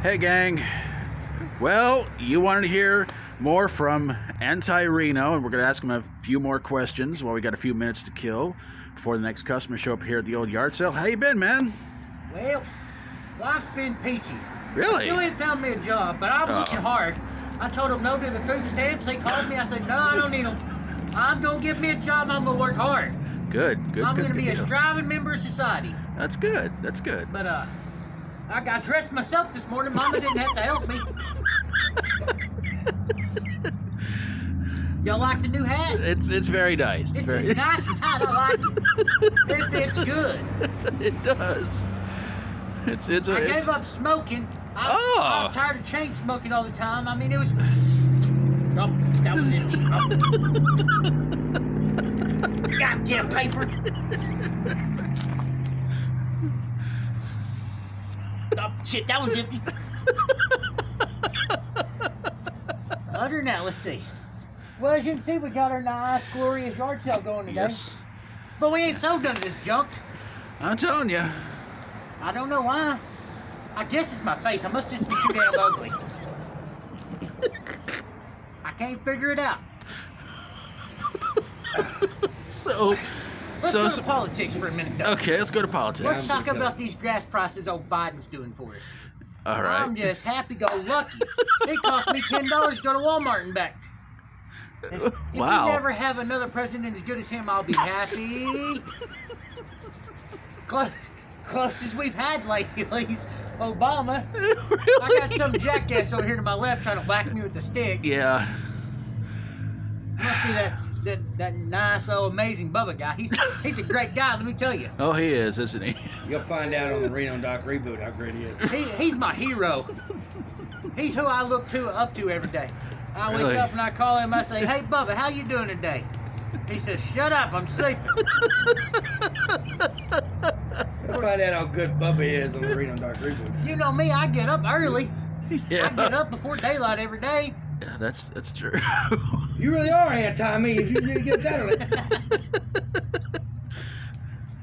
Hey, gang. Well, you wanted to hear more from Anti Reno, and we're going to ask him a few more questions while we got a few minutes to kill before the next customer show up here at the old yard sale. How you been, man? Well, life's been peachy. Really? Still ain't found me a job, but I'm Uh-oh. working hard. I told them no to the food stamps. They called me. I said, no, I don't need them. I'm gonna give me a job. I'm gonna work hard. Good, good, I'm gonna good be a striving member of society. That's good. That's good. But uh, I got dressed myself this morning. Mama didn't have to help me. Y'all like the new hat? It's it's very nice. It's very, nice and tight. I like it. It fits good. it does. It's it's a. I It's, gave up smoking. I, I Oh. was ah! tired of chain smoking all the time. I mean, it was. Oh, that was empty. Oh. Goddamn paper. Shit, that one's empty. Other now, let's see. Well, as you can see, we got our nice, glorious yard sale going today. yes. But we ain't sold none of this junk. I'm telling you. I don't know why. I guess it's my face. I must just be too damn ugly. I can't figure it out. So. Let's So- go so- politics for a minute, though. Okay, let's go to politics. Let's talk about these gas prices old Biden's doing for us. All right. I'm just happy-go-lucky. it cost me ten dollars to go to Walmart and back. If, if Wow. we never have another president as good as him, I'll be happy. Close, closest we've had lately is Obama. really? I got some jackass over here to my left trying to whack me with the stick. Yeah. Must be that that, that nice old amazing Bubba guy. He's he's a great guy, let me tell you. Oh, he is, isn't he? You'll find out on the Reno Doc reboot how great he is. He, he's my hero. He's who I look to up to every day. I wake up and I call him. I say, "Hey, Bubba, how you doing today?" He says, "Shut up, I'm sleeping." You'll find out how good Bubba is on the Reno Doc reboot. You know me, I get up early. Yeah. I get up before daylight every day. Yeah, that's that's true. You really are anti-me if you really get that on it.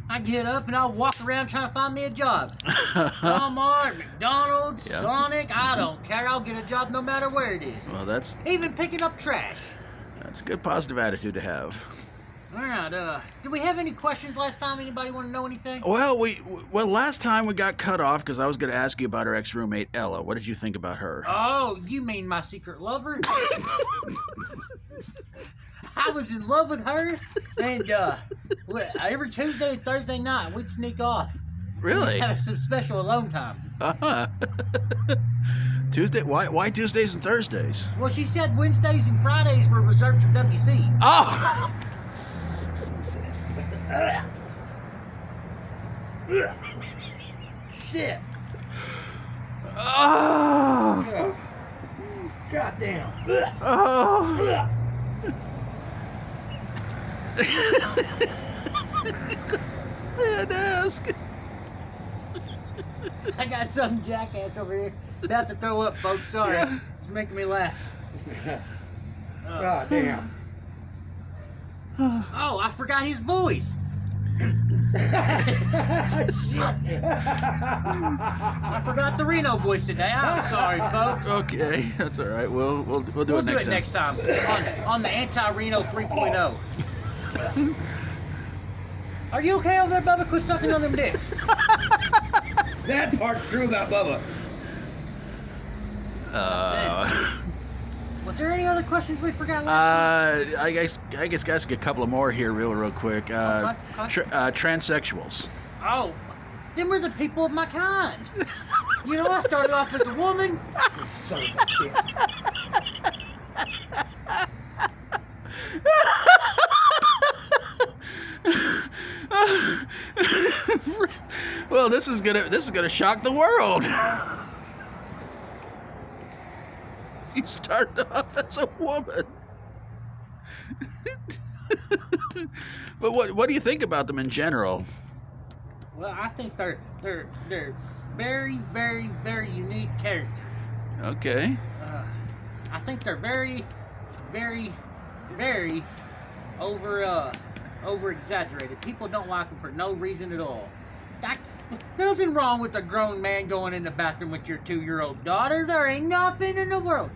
I get up and I'll walk around trying to find me a job. Walmart, McDonald's, Yeah. Sonic, I mm-hmm. don't care. I'll get a job no matter where it is. well, that's Even picking up trash. that's a good positive attitude to have. All right, uh, did we have any questions last time? Anybody want to know anything? Well, we well last time we got cut off because I was going to ask you about our ex roommate Ella. What did you think about her? Oh, you mean my secret lover? I was in love with her, and uh, every Tuesday and Thursday night we'd sneak off. Really? Have some special alone time. Uh-huh. Tuesday? Why? Why Tuesdays and Thursdays? Well, she said Wednesdays and Fridays were reserved for WC. Oh, Shit. oh, God damn. oh. I had to ask. I got some jackass over here. About to throw up, folks. Sorry, Yeah. it's making me laugh. Uh, God damn. oh, I forgot his voice. I forgot the Reno voice today. I'm sorry, folks. Okay, that's all right. We'll we'll, we'll do We'll it do next it time. next time on, on the anti-Reno 3.0. Are you okay over there, Bubba? Quit sucking on them dicks. that part's true about Bubba. Uh, Was there any other questions we forgot last uh, I guess I guess ask a couple of more here, real real quick. Uh, Okay, okay. Tra- uh, transsexuals. week? Oh, them were the people of my kind. You know, I started off as a woman. Son of a bitch. well, this is gonna this is gonna shock the world. you started off as a woman. but what what do you think about them in general? Well, I think they're they're they're very, very, very unique characters. Okay. Uh, I think they're very, very, very over uh over exaggerated. People don't like them for no reason at all. I, nothing wrong with a grown man going in the bathroom with your two-year-old daughter. There ain't nothing in the world.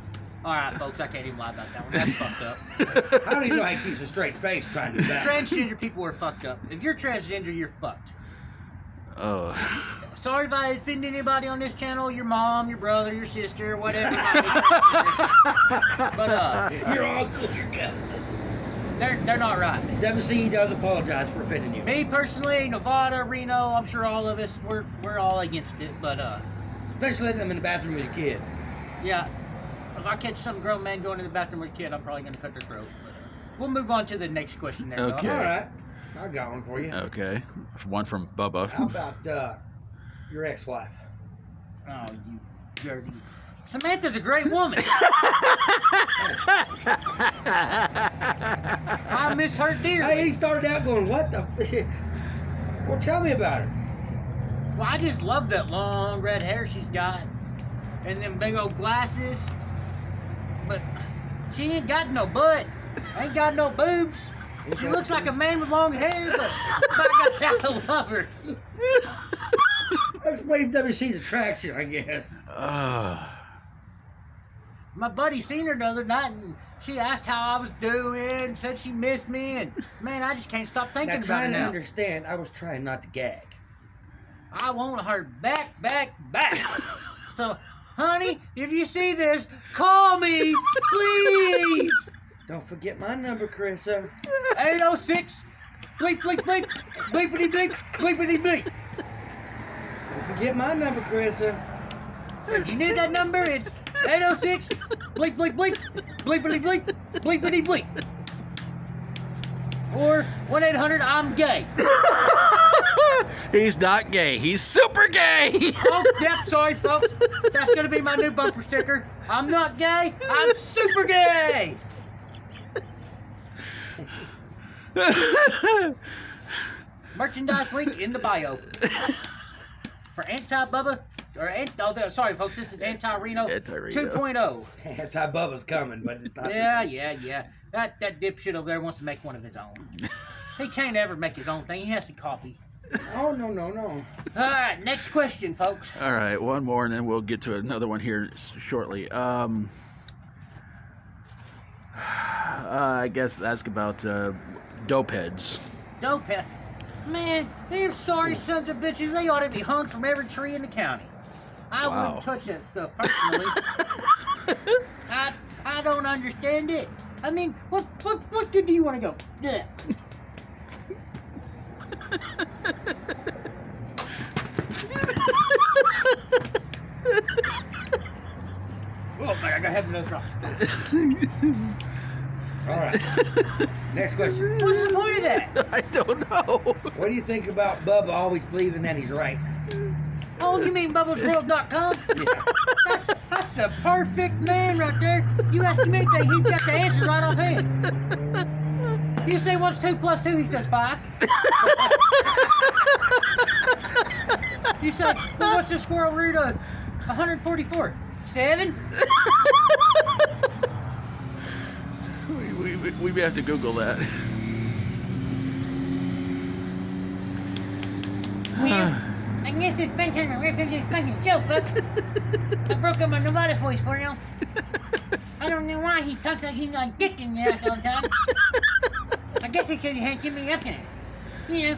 All right, folks, I can't even lie about that one. That's fucked up. I don't even know how he keeps a straight face trying to do that. Transgender people are fucked up. If you're transgender, you're fucked. Oh. Sorry if I offend anybody on this channel, your mom, your brother, your sister, whatever. but uh, Your uncle, your cousin. they're they're not right. WCE does apologize for offending you. Me personally, Nevada, Reno, I'm sure all of us we're we're all against it. But uh, Especially letting them in the bathroom with a kid. yeah, if I catch some grown man going to the bathroom with a kid, I'm probably gonna cut their throat. But, we'll move on to the next question. There. Okay. Bob. All right. I got one for you. Okay. One from Bubba. How about uh, your ex-wife? Oh, you dirty. Samantha's a great woman. I miss her dearly. Hey, he started out going, "What the?" well, tell me about her. Well, I just love that long red hair she's got, and them big old glasses. But she ain't got no butt, ain't got no boobs. She looks like a man with long hair, but I got I love her. That explains WC's attraction, I guess. Ah. My buddy seen her the other night, and she asked how I was doing, said she missed me, and man, I just can't stop thinking Now, about trying it to understand, I was trying not to gag. I want her back, back, back. so, honey, if you see this, call me, please. Don't forget my number, Carissa. 806 bleep bleep bleep bleepity bleep bleepity bleep. Don't forget my number, Carissa. If you need that number, it's 806 bleep bleep bleep bleepity bleep bleepity bleep. Or 1 800 I'm gay. He's not gay. He's super gay. Oh, yep, sorry folks. That's gonna be my new bumper sticker. I'm not gay, I'm super gay. Merchandise link in the bio. For Anti Bubba, or Ant, oh, sorry folks, this is Anti Reno Anti-Reno. 2.0. Anti Bubba's coming, but it's not. Yeah, yeah, yeah. That that dipshit over there wants to make one of his own. He can't ever make his own thing. He has to copy. Oh no no no. All right, next question, folks. All right, one more, and then we'll get to another one here shortly. Um, uh, I guess ask about uh, dope heads. Dope head. Man, them sorry sons of bitches, they ought to be hung from every tree in the county. I Wow. wouldn't touch that stuff personally. I I don't understand it. I mean, what what what good do you want to go? Yeah. Man, I gotta have another. All right. Next question. What's the point of that? I don't know. What do you think about Bubba always believing that he's right? Oh, you mean bubblesworld.com? Yeah. That's that's a perfect man right there. You ask him anything, he's got the answer right off hand. You say what's two plus two, he says five. you say, well, what's the squirrel root of 144? Seven? We, have to Google that. Well, I guess it's been time to rip into this fucking show, folks. I broke up my Nevada voice for you. I don't know why he talks like he got dick in the ass all the time. I guess it's because he had too many up in it. You know.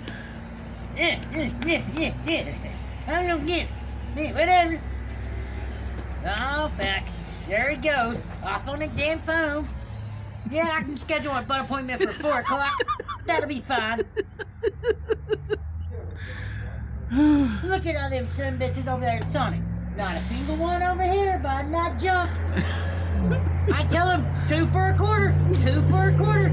Yeah, yeah, yeah, yeah. I don't get it. Whatever. Oh, back. There he goes. Off on the damn phone. Yeah, I can schedule a butt appointment for 4 o'clock. That'll be fine. Look at all them son bitches over there at Sonic. Not a single one over here, but not junk. I tell them two for a quarter, two for a quarter.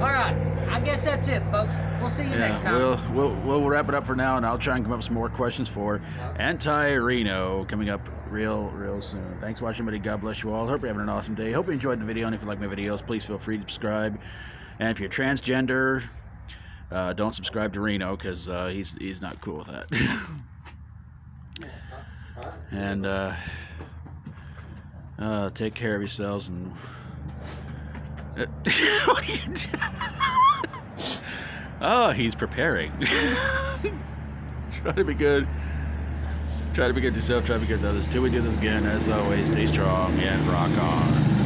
All right, I guess that's it, folks. We'll see you next Yeah, time. we'll, we'll we'll wrap it up for now, and I'll try and come up with some more questions for Anti Reno coming up real real soon. Thanks for watching, buddy. God bless you all. Hope you're having an awesome day. Hope you enjoyed the video, and if you like my videos, please feel free to subscribe. And if you're transgender, uh, don't subscribe to Reno because uh, he's he's not cool with that. and uh, uh, take care of yourselves and. what are you doing? oh, he's preparing. try to be good. Try to be good to yourself. Try to be good to others. Till we do this again, as always, stay strong and rock on.